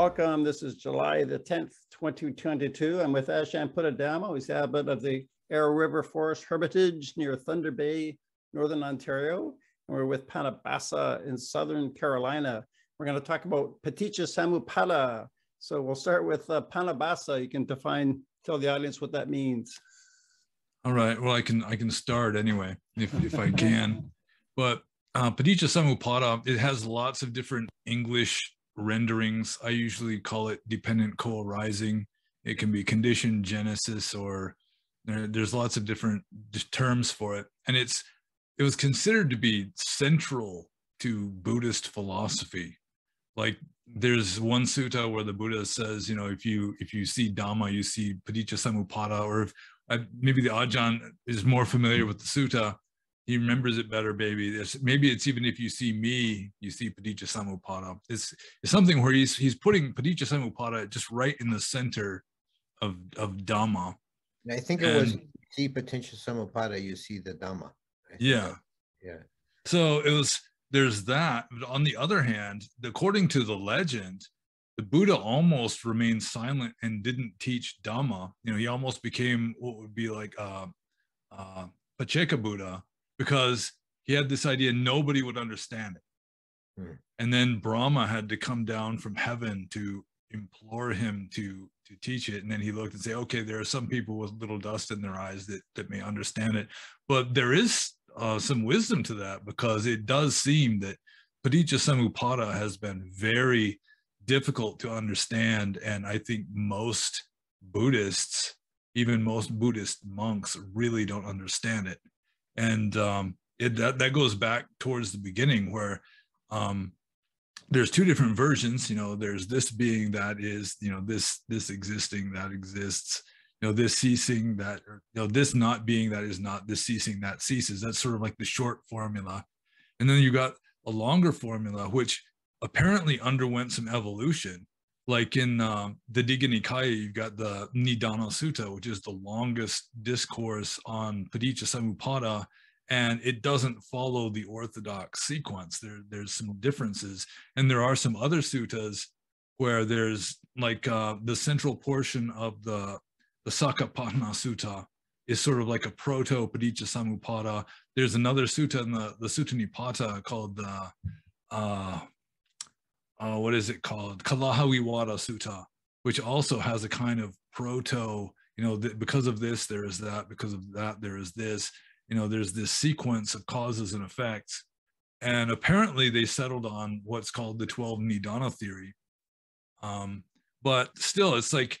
Welcome. This is July the 10th, 2022. I'm with Ajahn Punnadhammo. He's the abbot of the Arrow River Forest Hermitage near Thunder Bay, Northern Ontario. And we're with Pannobhasa in Southern Carolina. We're going to talk about Paticca Samuppada. So we'll start with uh, Pannobhasa. You can define, tell the audience what that means. All right. Well, I can I can start anyway, if, if I can. But uh, Paticca Samuppada, it has lots of different English renderings. I usually call it dependent co-arising. It can be conditioned genesis or there, there's lots of different terms for it. And it's it was considered to be central to Buddhist philosophy. Like there's one sutta where the Buddha says, you know, if you if you see Dhamma, you see Paticca Samuppada, or if uh, maybe the Ajahn is more familiar with the sutta, he remembers it better, baby. It's, maybe it's even if you see me, you see Paticca Samuppada. It's, it's something where he's he's putting Paticca Samuppada just right in the center of of Dhamma. I think it and, was see Paticca Samuppada, you see the Dhamma. Yeah. Yeah. So it was there's that. But on the other hand, according to the legend, the Buddha almost remained silent and didn't teach Dhamma. You know, he almost became what would be like uh, uh, Pacceka Buddha, because he had this idea nobody would understand it. Hmm. And then Brahma had to come down from heaven to implore him to to teach it and then he looked and say okay there are some people with little dust in their eyes that that may understand it but there is uh, some wisdom to that because it does seem that paticca samuppada has been very difficult to understand and i think most buddhists even most buddhist monks really don't understand it and um, it that that goes back towards the beginning where um, there's two different versions. You know, there's this being that is you know this this existing that exists. You know, this ceasing that you know this not being that is not this ceasing that ceases. That's sort of like the short formula, and then you got a longer formula which apparently underwent some evolution like in uh, the Digha Nikaya, you've got the Nidana Sutta, which is the longest discourse on Paticca Samuppada, and it doesn't follow the orthodox sequence. There, there's some differences, and there are some other suttas where there's like uh, the central portion of the the Sakkapanha Sutta is sort of like a proto Paticca Samuppada. There's another sutta in the the Sutta Nipata called the uh, uh, what is it called? Kalahavivada Sutta, which also has a kind of proto, you know, th- because of this, there is that, because of that, there is this, you know, there's this sequence of causes and effects. And apparently they settled on what's called the 12 Nidana theory. Um, but still, it's like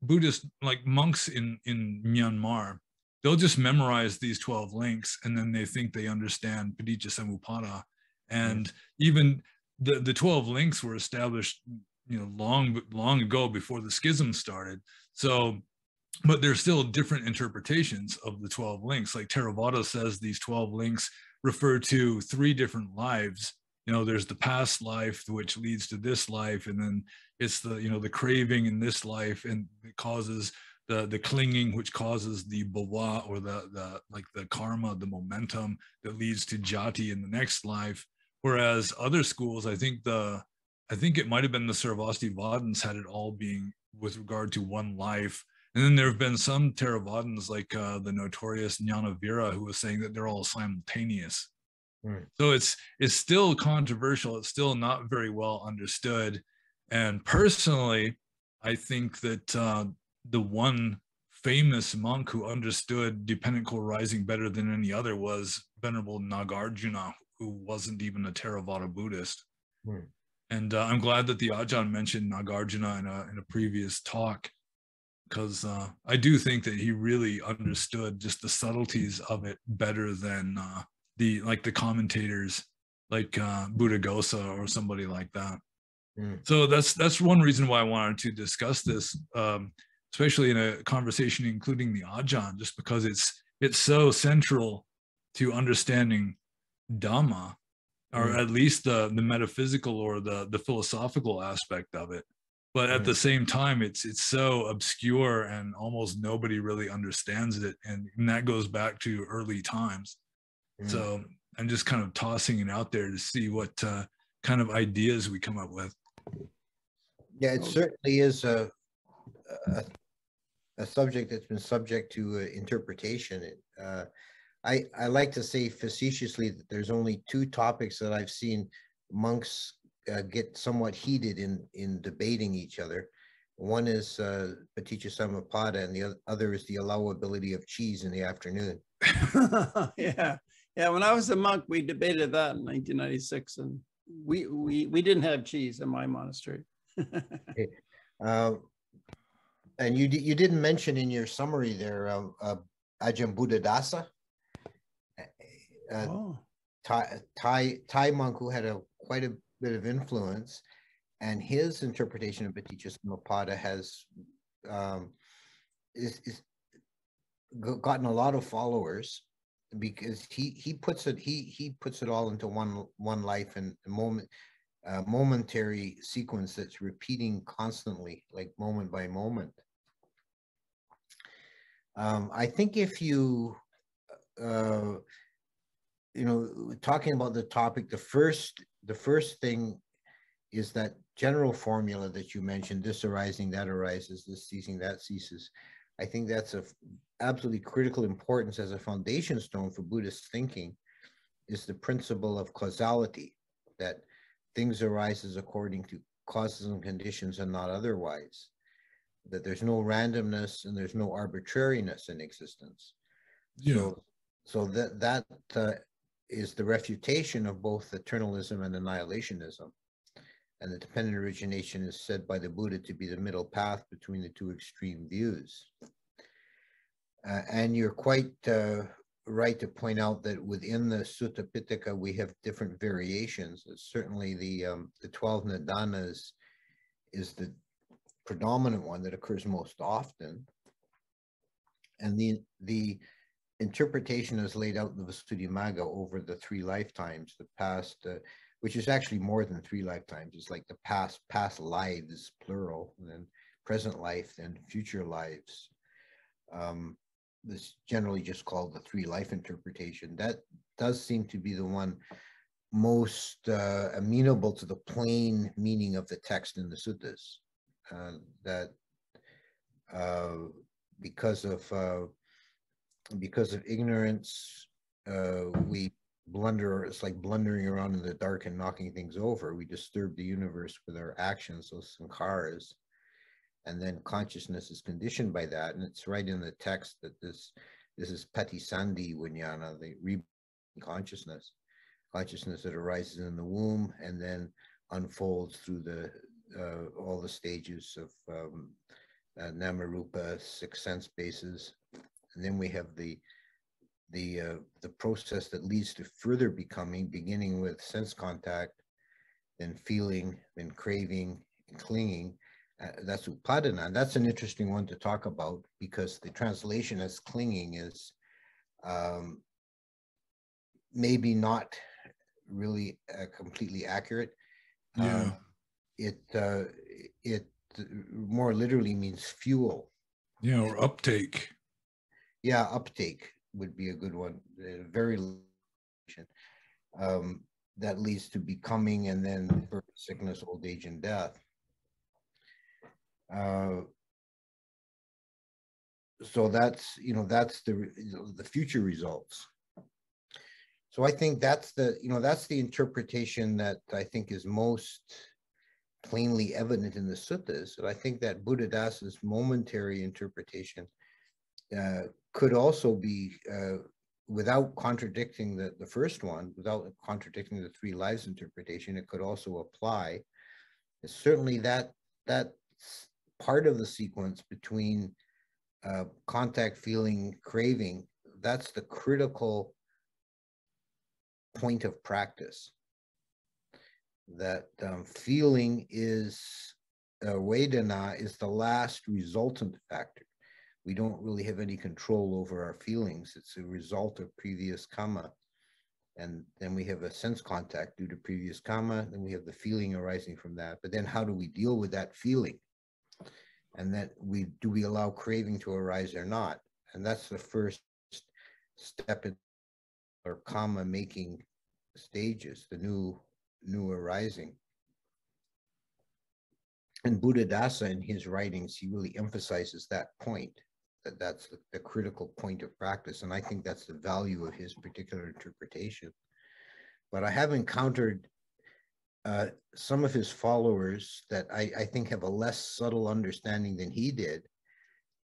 Buddhist, like monks in, in Myanmar, they'll just memorize these 12 links and then they think they understand Paticca Samuppada. And even the the 12 links were established you know long long ago before the schism started. So but there's still different interpretations of the 12 links. Like theravada says these 12 links refer to three different lives. You know there's the past life which leads to this life and then it's the you know the craving in this life and it causes the the clinging which causes the bhava or the the like the karma the momentum that leads to jati in the next life Whereas other schools, I think the I think it might have been the Sarvastivadins had it all being with regard to one life. And then there have been some Theravadins like uh, the notorious Jnanavira who was saying that they're all simultaneous. Right. So it's it's still controversial. It's still not very well understood. And personally, I think that uh, the one famous monk who understood dependent co-arising better than any other was Venerable Nagarjuna, who wasn't even a Theravada Buddhist. Hmm. And uh, I'm glad that the Ajahn mentioned Nagarjuna in a, in a previous talk, because uh, I do think that he really understood just the subtleties of it better than uh, the like the commentators like uh, Buddhaghosa or somebody like that. Hmm. So that's that's one reason why I wanted to discuss this, um, especially in a conversation including the Ajahn, just because it's it's so central to understanding Dhamma, or mm. at least the the metaphysical or the the philosophical aspect of it. But at mm. the same time, it's it's so obscure and almost nobody really understands it, and, and that goes back to early times. Mm. So I'm just kind of tossing it out there to see what uh, kind of ideas we come up with. Yeah, it certainly is a, a, a subject that's been subject to uh, interpretation. It, Uh, I, I like to say facetiously that there's only two topics that I've seen monks uh, get somewhat heated in, in debating each other. One is uh, Paticca Samuppada and the other is the allowability of cheese in the afternoon. yeah, yeah. When I was a monk, we debated that in 1996, and we we we didn't have cheese in my monastery. Uh, And you, you didn't mention in your summary there, uh, uh, Ajahn Buddhadasa. Uh, oh, Thai, Thai, Thai monk who had a quite a bit of influence, and his interpretation of Paticca Samuppada has um, is, is gotten a lot of followers because he he puts it he he puts it all into one one life and moment uh, momentary sequence that's repeating constantly like moment by moment. Um, i think if you uh, you know, talking about the topic, the first, the first thing is that general formula that you mentioned, this arising, that arises, this ceasing, that ceases. I think that's of absolutely critical importance as a foundation stone for Buddhist thinking is the principle of causality, that things arises according to causes and conditions and not otherwise. That there's no randomness and there's no arbitrariness in existence. Yeah. So, so that that uh, is the refutation of both eternalism and annihilationism. And the dependent origination is said by the Buddha to be the middle path between the two extreme views. Uh, and you're quite uh, right to point out that within the Sutta Pitaka, we have different variations. Certainly the, um, the 12 Nidanas is the predominant one that occurs most often. And the, the interpretation is laid out in the Visuddhimagga over the three lifetimes, the past, uh, which is actually more than three lifetimes. It's like the past, past lives, plural, and then present life, and future lives. Um, this generally just called the three life interpretation. That does seem to be the one most uh, amenable to the plain meaning of the text in the suttas. Uh, that uh, because of uh, because of ignorance, uh, we blunder, it's like blundering around in the dark and knocking things over. We disturb the universe with our actions, those sankharas. And then consciousness is conditioned by that. And it's right in the text that this this is patisandhi vijnana, the re consciousness, consciousness that arises in the womb and then unfolds through the uh, all the stages of um, uh, namarupa, six sense bases, and then we have the the uh, the process that leads to further becoming, beginning with sense contact, then feeling, then craving, and clinging. Uh, that's upadana. And that's an interesting one to talk about because the translation as clinging is um, maybe not really uh, completely accurate. Yeah. Um, it uh, it more literally means fuel. Yeah. Or uptake. Yeah, uptake would be a good one. Very um, that leads to becoming and then birth, sickness, old age, and death. Uh, so that's you know that's the the future results. So I think that's the you know that's the interpretation that I think is most plainly evident in the suttas. And I think that Buddhadasa's momentary interpretation uh, could also be, uh, without contradicting the, the first one, without contradicting the three lives interpretation, it could also apply. Certainly that that part of the sequence between uh, contact, feeling, craving, that's the critical point of practice. That um, feeling is, uh, Vedana is the last resultant factor we don't really have any control over our feelings. It's a result of previous karma. And then we have a sense contact due to previous karma. Then we have the feeling arising from that. But then how do we deal with that feeling? And that we do we allow craving to arise or not? And that's the first step in our karma making stages, the new new arising. and Buddhadasa in his writings, he really emphasizes that point, that's the, critical point of practice. And I think that's the value of his particular interpretation. But I have encountered uh, some of his followers that I, I think have a less subtle understanding than he did.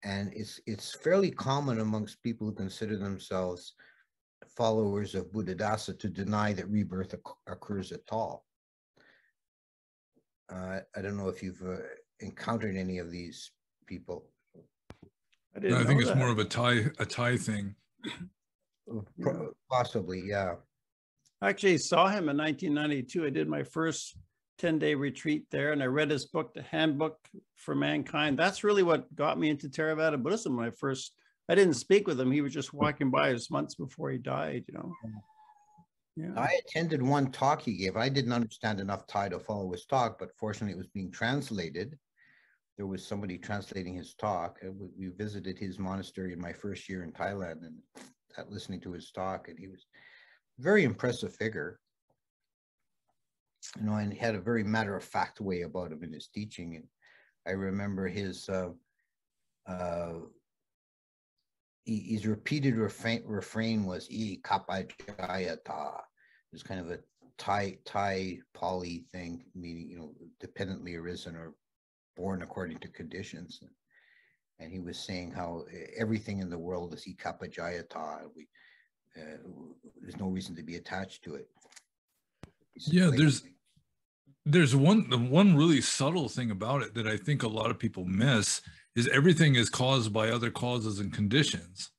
And it's, it's fairly common amongst people who consider themselves followers of Buddhadasa to deny that rebirth occurs at all. Uh, I don't know if you've uh, encountered any of these people. I, no, I think it's more of a Thai a Thai thing. Oh, possibly, yeah. I actually saw him in 1992. I did my first 10 day retreat there and I read his book, The Handbook for Mankind. That's really what got me into Theravada Buddhism when I first, I didn't speak with him. He was just walking by us months before he died, you know. Yeah. I attended one talk he gave. I didn't understand enough Thai to follow his talk, but fortunately it was being translated. There was somebody translating his talk. We visited his monastery in my first year in Thailand and that listening to his talk, and he was very impressive figure. You know, and he had a very matter of fact way about him in his teaching. And I remember his uh, uh, his repeated refrain, refrain was "E kapa jayata." It's kind of a Thai Thai Pali thing, meaning you know, dependently arisen or born according to conditions. And, and he was saying how everything in the world is "E kapa jayata." We uh, there's no reason to be attached to it. Yeah, there's there's one the one really subtle thing about it that I think a lot of people miss is everything is caused by other causes and conditions.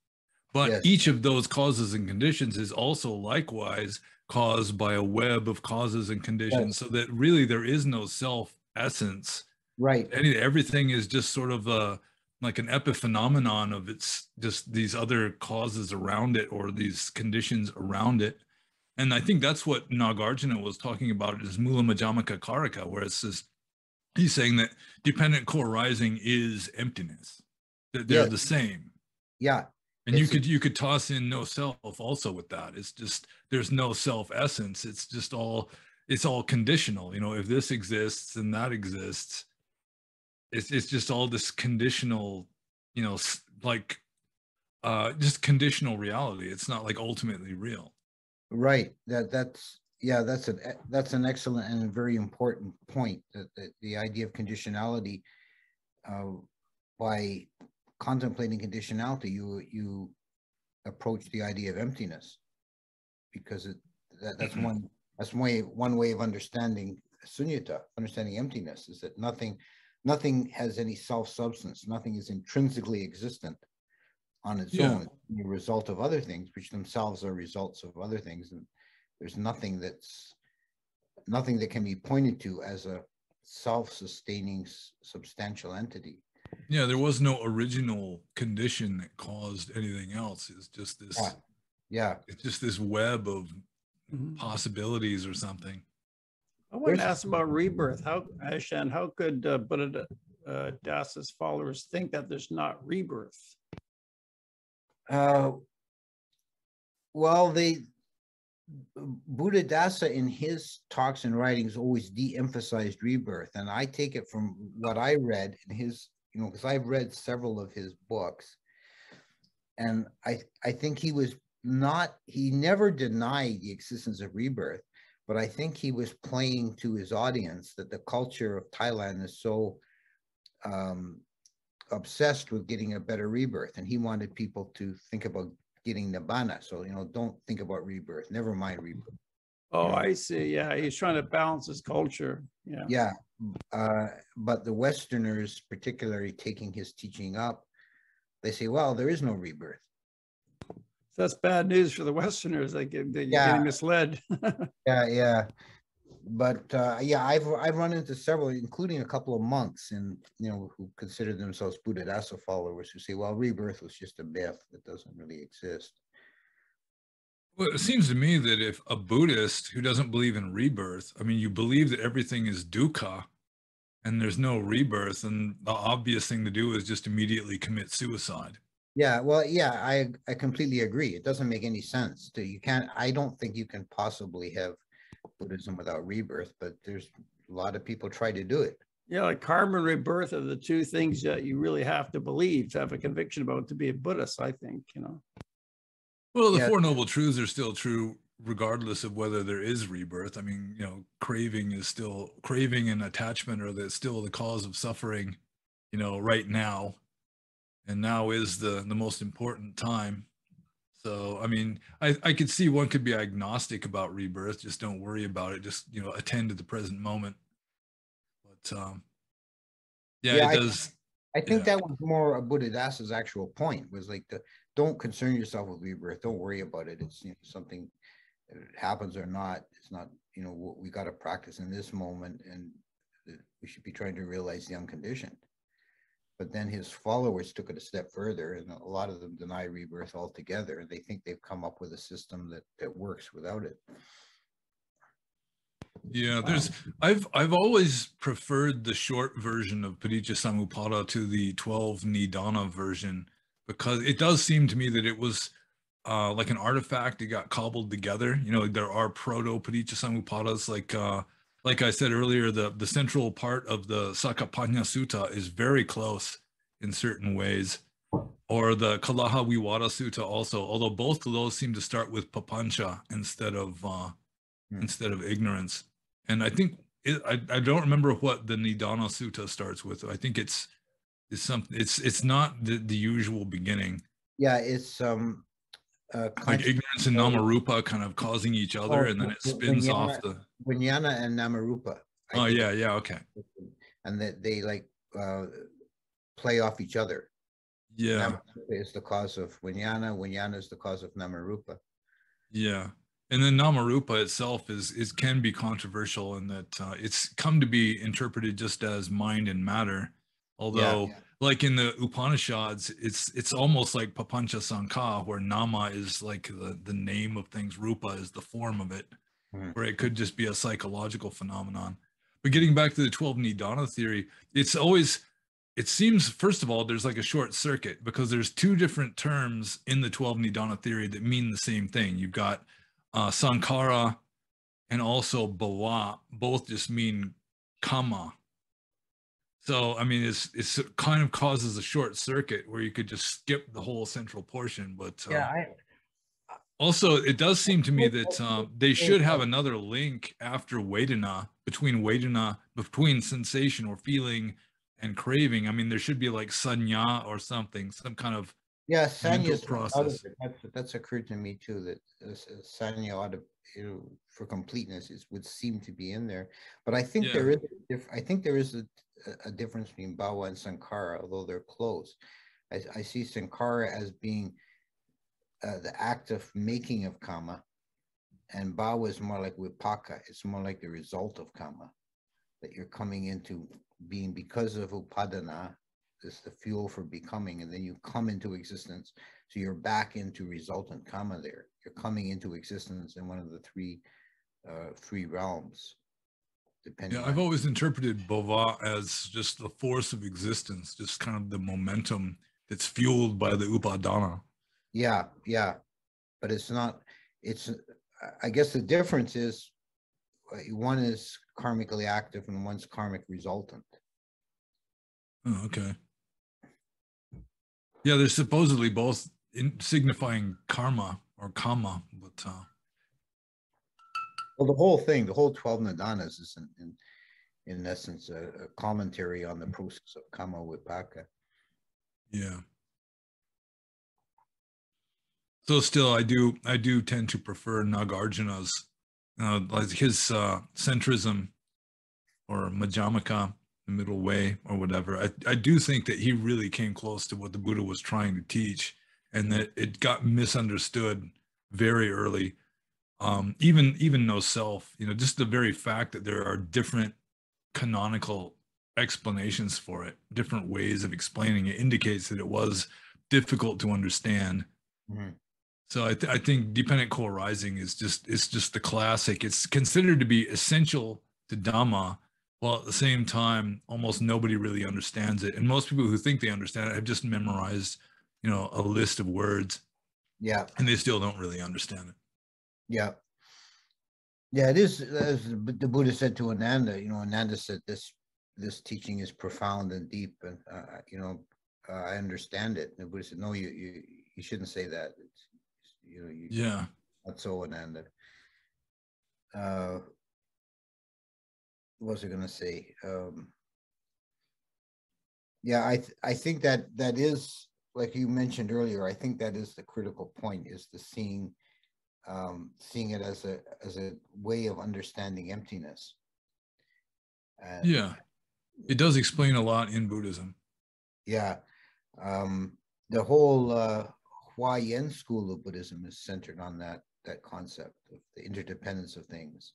But yes. each of those causes and conditions is also likewise caused by a web of causes and conditions, yes. so that really there is no self essence. Right. Any, everything is just sort of a like an epiphenomenon of it's just these other causes around it or these conditions around it. And I think that's what Nagarjuna was talking about is Mula Majjhimaka Karika, where it says he's saying that dependent co-arising is emptiness. That they're yeah. the same. Yeah. And it's, you could you could toss in no self also with that. It's just there's no self essence. It's just all it's all conditional. You know, if this exists and that exists, it's it's just all this conditional you know like uh just conditional reality. It's not like ultimately real. Right. That that's yeah that's an that's an excellent and very important point that the, the idea of conditionality uh, by contemplating conditionality you you approach the idea of emptiness. Because it that, that's mm-hmm. one that's way one way of understanding sunyata understanding emptiness is that nothing nothing has any self-substance. Nothing is intrinsically existent on its yeah. own. It's a result of other things, which themselves are results of other things. And there's nothing that's nothing that can be pointed to as a self-sustaining substantial entity. Yeah, there was no original condition that caused anything else. It's just this. Yeah, yeah. it's just this web of mm-hmm. possibilities or something. I want to ask about rebirth. How, Ajahn, how could uh, Buddha uh, Dasa's followers think that there's not rebirth? Uh, well, the Buddhadasa in his talks and writings always de-emphasized rebirth, and I take it from what I read in his, you know, because I've read several of his books, and I I think he was not he never denied the existence of rebirth, but I think he was playing to his audience that the culture of Thailand is so um, obsessed with getting a better rebirth, and he wanted people to think about getting nibbana. So you know, don't think about rebirth. Never mind rebirth. Oh, I see. Yeah, he's trying to balance his culture. Yeah. Yeah, uh, but the Westerners, particularly taking his teaching up, they say, "Well, there is no rebirth." That's bad news for the Westerners. They get they're yeah. getting misled. yeah, yeah. But uh, yeah, I've I've run into several, including a couple of monks, and you know, who consider themselves Buddhadasa followers, who say, "Well, rebirth was just a myth that doesn't really exist." Well, it seems to me that if a Buddhist who doesn't believe in rebirth, I mean, you believe that everything is dukkha, and there's no rebirth, and the obvious thing to do is just immediately commit suicide. Yeah, well, yeah, I I completely agree. It doesn't make any sense to you can't. I don't think you can possibly have Buddhism without rebirth, but there's a lot of people try to do it. Yeah, like karma and rebirth are the two things that you really have to believe to have a conviction about to be a Buddhist, I think, you know. Well, the Yeah. Four Noble Truths are still true regardless of whether there is rebirth. I mean, you know, craving is still craving and attachment are the, still the cause of suffering, you know, right now. And now is the the most important time. So, I mean, I, I could see one could be agnostic about rebirth. Just don't worry about it. Just, you know, attend to the present moment. But, um, yeah, Yeah, it I- does. I think Yeah. that was more Buddhadasa's actual point was like the, don't concern yourself with rebirth. Don't worry about it. It's you know, something it happens or not. It's not, you know, what we got to practice in this moment and we should be trying to realize the unconditioned. But then his followers took it a step further and a lot of them deny rebirth altogether. They think they've come up with a system that, that works without it. Yeah, there's I've I've always preferred the short version of Paticca Samuppada to the 12 Nidana version because it does seem to me that it was uh like an artifact it got cobbled together. You know, there are proto Paticca Samuppadas like uh like I said earlier the the central part of the Sakkapanha Sutta is very close in certain ways or the Kalaha Vivada Sutta also, although both of those seem to start with papancha instead of uh Hmm. instead of ignorance. And I think it, I, I don't remember what the Nidana Sutta starts with. I think it's it's something it's it's not the, the usual beginning. Yeah, it's um uh Like ignorance and Namarupa kind of causing each other Oh, and then it spins you off the Vijnana and Namarupa. I Oh yeah, yeah, okay. and that they like uh play off each other. Yeah. Namarupa is the cause of Vijnana, Vijnana is the cause of Namarupa. Yeah. And then Namarupa itself is is can be controversial in that uh, it's come to be interpreted just as mind and matter. Although like in the Upanishads, it's it's almost like Papancha Sankha, where Nama is like the, the name of things, Rupa is the form of it, Hmm. where it could just be a psychological phenomenon. But getting back to the 12 Nidana theory, it's always it seems first of all there's like a short circuit because there's two different terms in the 12 Nidana theory that mean the same thing. You've got uh, Sankhara and also Bhava, both just mean kamma. So I mean, it's it's it kind of causes a short circuit where you could just skip the whole central portion. But uh, I, also, it does seem to me that um, they should have another link after Vedana between Vedana between sensation or feeling and craving. I mean, there should be like sanya or something, some kind of yeah, mental Sanya's out of process. That's, that's occurred to me too, that uh, uh, Sanya ought to, you know, for completeness, is would seem to be in there. But I think there Yeah. is, a diff- I think there is a, a- difference between Bhava and Sankhara, although they're close. I, I see Sankhara as being uh, the act of making of karma, and Bhava is more like Vipaka. It's more like the result of karma that you're coming into being because of upadana, is the fuel for becoming, and then you come into existence. So you're back into resultant karma there. You're coming into existence in one of the three uh, three realms. Depending Yeah, I've always interpreted Bhava as just the force of existence, just kind of the momentum that's fueled by the Upadana. Yeah, yeah, but it's not, it's, I- I guess the difference is uh, one is karmically active and one's karmic resultant. Oh, okay. Yeah, they're supposedly both in signifying karma or kamma, but uh, Well, the whole thing, the whole twelve nidanas is in, in, in essence, a, a commentary on the process of kamma vipaka. yeah. So still, I do I do tend to prefer Nagarjuna's, uh, like his uh, centrism, or Majamaka, the middle way, or whatever. I I do think that he really came close to what the Buddha was trying to teach, and that it got misunderstood very early. Um, even even no self, you know, just the very fact that there are different canonical explanations for it, different ways of explaining it, indicates that it was difficult to understand. Mhm. So I, th- I think dependent co-arising is just it's just the classic. It's considered to be essential to Dhamma, while at the same time almost nobody really understands it. And most people who think they understand it have just memorized, you know, a list of words, Yeah, and they still don't really understand it. Yeah. Yeah, it is, as the Buddha said to Ananda, you know, Ananda said this, this teaching is profound and deep, and uh, you know, uh, I understand it. And the Buddha said, no, you you you shouldn't say that. It's, you know, you, yeah, not so, Ananda. Uh, what was I going to say? Um, yeah, I th- I think that that is like you mentioned earlier. I think that is the critical point: is the seeing um, seeing it as a as a way of understanding emptiness. And, yeah, it does explain a lot in Buddhism. Yeah, um, the whole uh, Huayan school of Buddhism is centered on that that concept of the interdependence of things,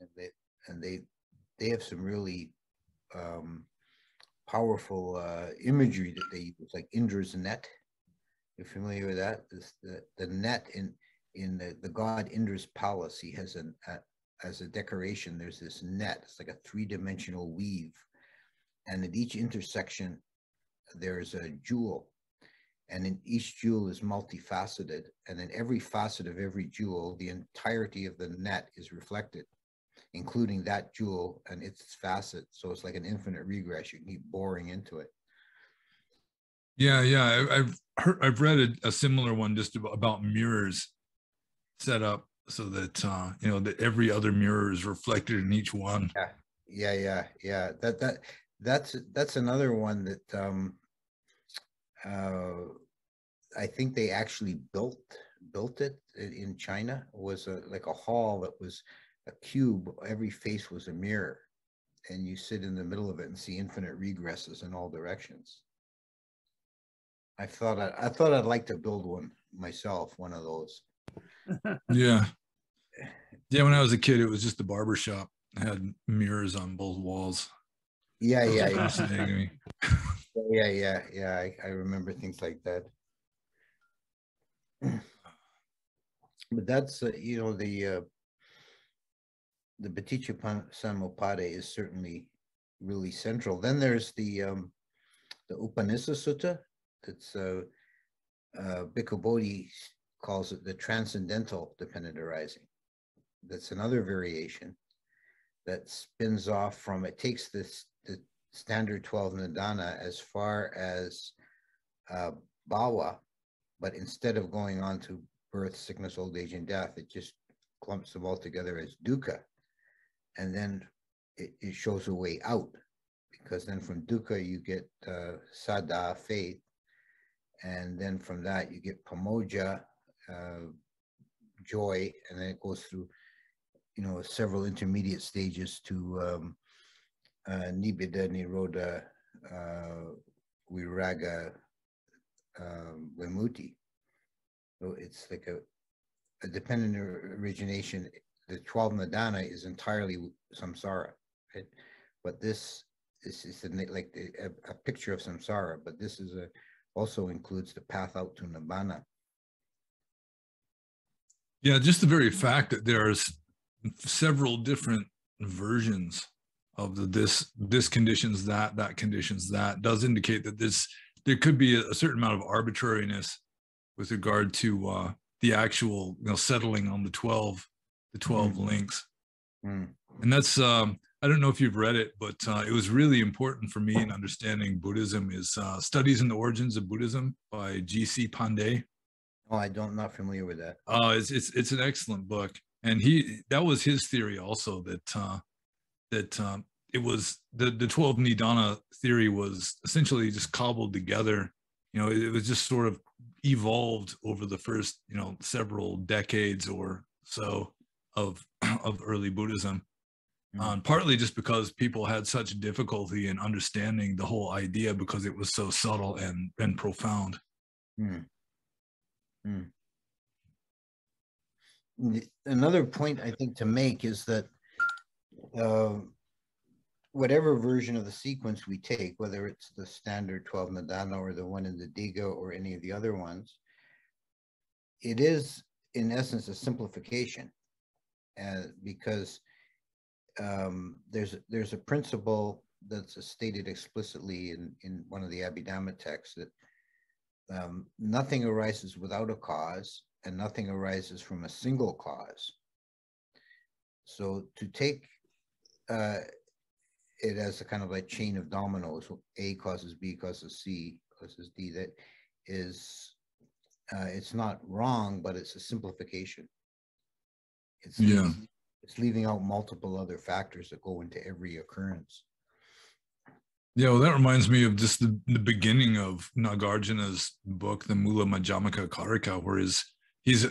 and they and they, they have some really um, powerful uh, imagery that they use, like Indra's net. You're familiar with that? This, the the net in in the, the god Indra's palace, he has an a, as a decoration. There's this net. It's like a three dimensional weave, and at each intersection, there's a jewel, and in each jewel is multifaceted, and in every facet of every jewel, the entirety of the net is reflected including that jewel and its facet. So it's like an infinite regress. You keep boring into it. Yeah, yeah. I, have heard, I've read a, a, similar one just about mirrors set up so that uh, you know that every other mirror is reflected in each one. Yeah, yeah, yeah, yeah. That that that's that's another one that um, uh, I think they actually built built it in China. It was a like a hall that was a cube, every face was a mirror, and you sit in the middle of it and see infinite regresses in all directions. I thought I, I thought I'd like to build one myself, one of those. Yeah, yeah. When I was a kid, it was just a barber shop. I had mirrors on both walls. Yeah, yeah, yeah. yeah, yeah, yeah. I, I remember things like that. But that's uh, you know the uh, the Paticca is certainly really central. Then there's the um, the Upanisa Sutta. That's uh, uh, Bhikkhu Bodhi calls it the transcendental dependent arising. That's another variation that spins off from it takes this the standard 12 nidana as far as uh, but instead of going on to birth, sickness, old age, and death, it just clumps them all together as dukkha and then it, it shows a way out because then from dukkha you get uh, saddha, faith, and then from that you get pamojja, uh, joy, and then it goes through, you know, several intermediate stages to um, uh, nibbida, nirodha, uh, viraga, um, vimutti. So it's like a, a dependent origination the 12 Nidana is entirely samsara, right? But this, this is a, like a, a, picture of samsara, but this is a, also includes the path out to nibbana. Yeah, just the very fact that there's several different versions of the this this conditions that that conditions that does indicate that this there could be a, a certain amount of arbitrariness with regard to uh, the actual you know settling on the 12 the 12 mm. links. Mm. And that's, um, I don't know if you've read it, but uh, it was really important for me in understanding Buddhism is uh, Studies in the Origins of Buddhism by G.C. Pandey. Oh, I don't, not familiar with that. Uh, it's, it's, it's an excellent book. And he, that was his theory also that, uh, that um, it was the, the 12 Nidana theory was essentially just cobbled together. You know, it, it was just sort of evolved over the first, you know, several decades or so of of early Buddhism. Mm-hmm. Um, partly just because people had such difficulty in understanding the whole idea because it was so subtle and and profound. Mm. Mm. Another point I think to make is that uh, whatever version of the sequence we take, whether it's the standard 12 Nidana or the one in the Digha or any of the other ones, it is in essence a simplification uh, because um, there's there's a principle that's stated explicitly in in one of the Abhidhamma texts that um, nothing arises without a cause and nothing arises from a single cause. So to take uh, it as a kind of like chain of dominoes. A causes B causes C causes D. That is, uh, it's not wrong, but it's a simplification. It's Yeah. It's leaving out multiple other factors that go into every occurrence. Yeah, well, that reminds me of just the, the beginning of Nagarjuna's book, the Mula Majjhimaka Karika, where his, he's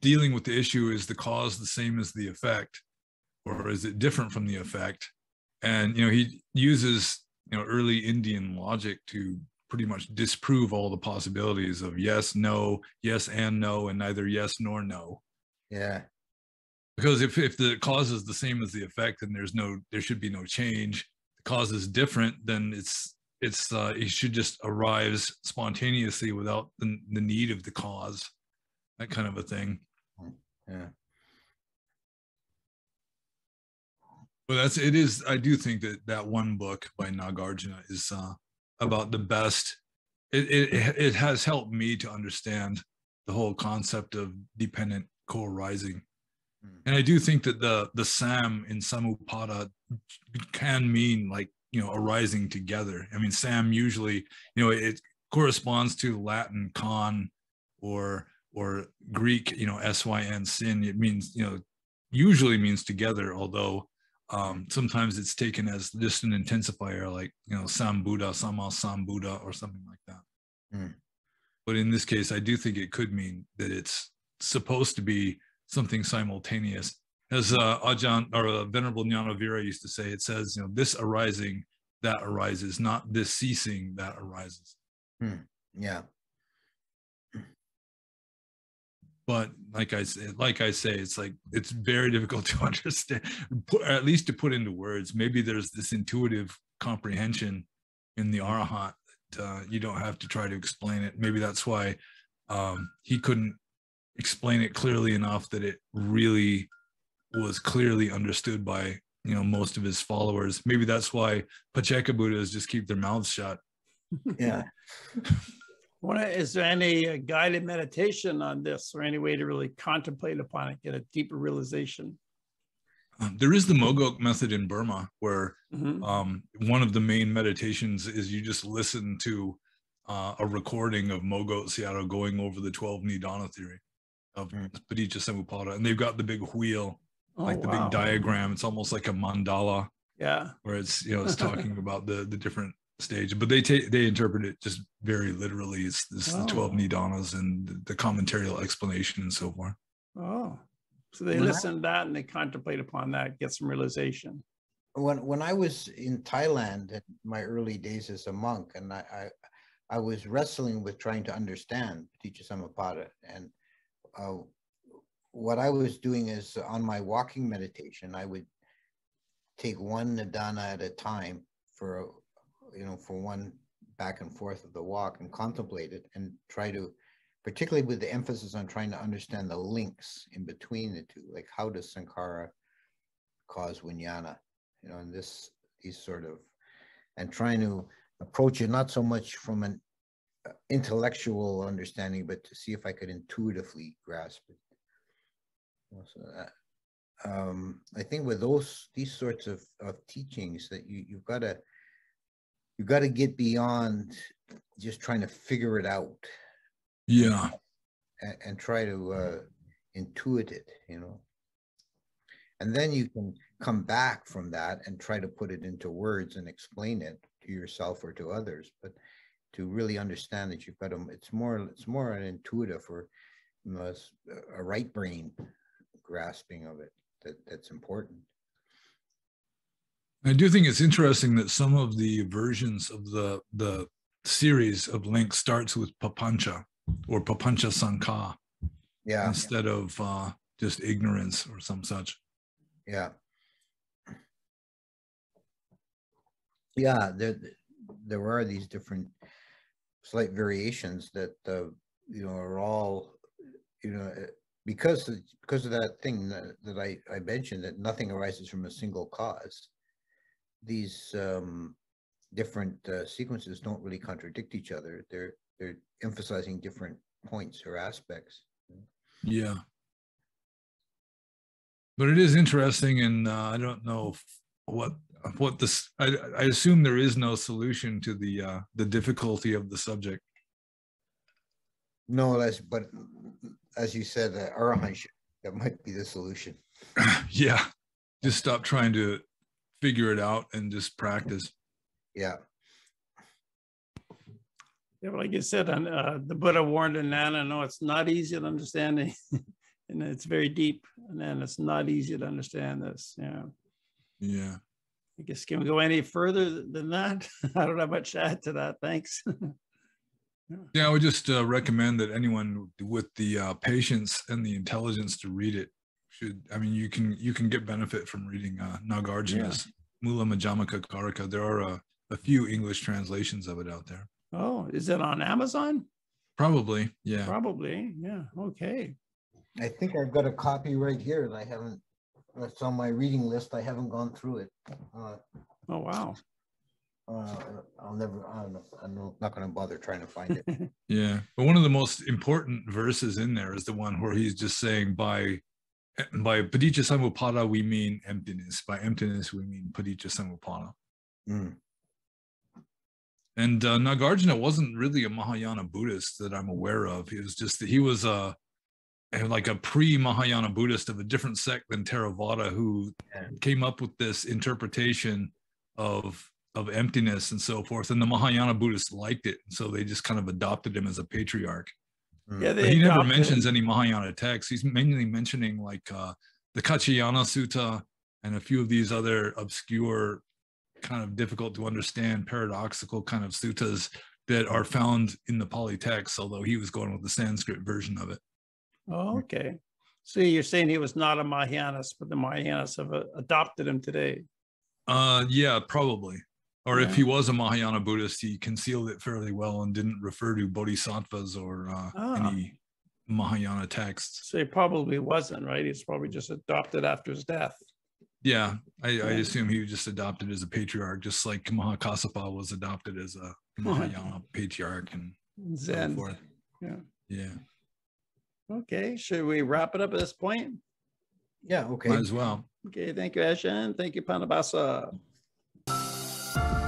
dealing with the issue is the cause the same as the effect, or is it different from the effect? And you know, he uses you know early Indian logic to pretty much disprove all the possibilities of yes, no, yes and no, and neither yes nor no. Yeah. Because if if the cause is the same as the effect, then there's no there should be no change cause is different, then it's it's uh, it should just arise spontaneously without the, the need of the cause, that kind of a thing. Yeah. But that's it is. I do think that that one book by Nagarjuna is uh, about the best. It, it it has helped me to understand the whole concept of dependent co-arising. Hmm. And I do think that the the Sam in Samutpada can mean like you know arising together. I mean, Sam usually you know it corresponds to Latin con or or Greek you know syn sin. It means you know usually means together, although um, sometimes it's taken as just an intensifier, like you know Sam Buddha, Sama Sam Buddha, or something like that. Hmm. But in this case, I do think it could mean that it's supposed to be something simultaneous. As uh, Ajahn or uh, Venerable Nyanavira used to say, it says, you know, this arising, that arises, not this ceasing, that arises. Yeah. But like I said, like I say, it's like it's very difficult to understand, put, or at least to put into words. Maybe there's this intuitive comprehension in the Arahat that uh, you don't have to try to explain it. Maybe that's why um, he couldn't explain it clearly enough that it really was clearly understood by you know most of his followers. Maybe that's why Pacceka Buddhas just keep their mouths shut. Yeah. What, is there any uh, guided meditation on this or any way to really contemplate upon it, get a deeper realization? Um, there is the Mogok method in Burma where Mhm. um, one of the main meditations is you just listen to uh, a recording of Mogok Sayadaw going over the 12 Nidana theory of Mm. Paticca Samuppada. And they've got the big wheel, Oh, like the wow. big diagram. It's almost like a mandala Yeah. where it's, you know, it's talking about the, the different stage, but they take, they interpret it just very literally. It's, it's the 12 Oh. Nidanas and the- the commentarial explanation and so forth. Oh, so they When I- listen to that and they contemplate upon that, get some realization. when when I was in Thailand in my early days as a monk, and I I, I was wrestling with trying to understand Paticca Samuppada, and uh, what I was doing is on my walking meditation, I would take one nidana at a time for you know for one back and forth of the walk and contemplate it and try to particularly with the emphasis on trying to understand the links in between the two like how does sankhara cause vijnana you know, and this, these sort of, and trying to approach it not so much from an uh, intellectual understanding, but to see if I could intuitively grasp it. You know, So that, um, I think with those, these sorts of, of teachings that you, you've got to, you've got to get beyond just trying to figure it out Yeah. and, and try to uh, intuit it, you know. And then you can come back from that and try to put it into words and explain it to yourself or to others. But to really understand that you've got to, it's more, it's more an intuitive or you know, a right brain grasping of it that, that's important. I do think it's interesting that some of the versions of the the series of links starts with papancha or papancha sankha Yeah, instead of uh, just ignorance or some such. yeah. Yeah, there, there are these different slight variations that, uh, you know, are all, you know, because, of- because of that thing that, that I, I mentioned, that nothing arises from a single cause. These, um, different, uh, sequences don't really contradict each other. They're, they're emphasizing different points or aspects. Yeah. But it is interesting, and uh, I don't know what what this I, I assume there is no solution to the uh the difficulty of the subject No, that's, but as you said, uh, Arahant, that might be the solution. yeah just stop trying to figure it out and just practice Yeah, Yeah, but like you said, uh, the Buddha warned Ananda, no, it's not easy to understand. and it's very deep. And then it's not easy to understand this. Yeah. yeah I guess can we go any further than that? I don't have much to add to that. Thanks. yeah i would just uh, recommend that anyone with the uh, patience and the intelligence to read it should i mean you can you can get benefit from reading uh nagarjuna's mula madhyamaka karika there are a, a few english translations of it out there oh, is it on Amazon? probably yeah Probably. Yeah. Okay. I think I've got a copy right here and I haven't, it's on my reading list. I haven't gone through it. Uh, Oh, wow. Uh, I'll never, I don't know, I'm not gonna bother trying to find it. Yeah, but one of the most important verses in there is the one where he's just saying by by paticca samuppada we mean emptiness. By emptiness we mean paticca samuppada. Mm, And uh, Nagarjuna wasn't really a Mahayana Buddhist that I'm aware of. He was just he was a like a pre-Mahayana Buddhist of a different sect than Theravada who Yeah. came up with this interpretation of of emptiness and so forth. And the Mahayana Buddhists liked it, so they just kind of adopted him as a patriarch. mm. Yeah. But They he never adopted- mentions any Mahayana texts. He's mainly mentioning like uh, the Kaccayana Sutta and a few of these other obscure, kind of difficult to understand, paradoxical kind of suttas that are found in the Pali text, although he was going with the Sanskrit version of it. Oh, okay. So you're saying he was not a Mahayanist, but the Mahayanas have uh, adopted him today. Uh, yeah, probably. Or if he was a Mahayana Buddhist, he concealed it fairly well and didn't refer to bodhisattvas or uh, Ah. any Mahayana texts. So he probably wasn't, right? He's probably just adopted after his death. Yeah, I, I assume he was just adopted as a patriarch, just like Mahakassapa was adopted as a Mahayana patriarch and so forth. yeah. Yeah, Okay. Should we wrap it up at this point? Yeah, okay. might as well. Okay. Thank you, Ajahn. Thank you, Pannobhasa. Bye.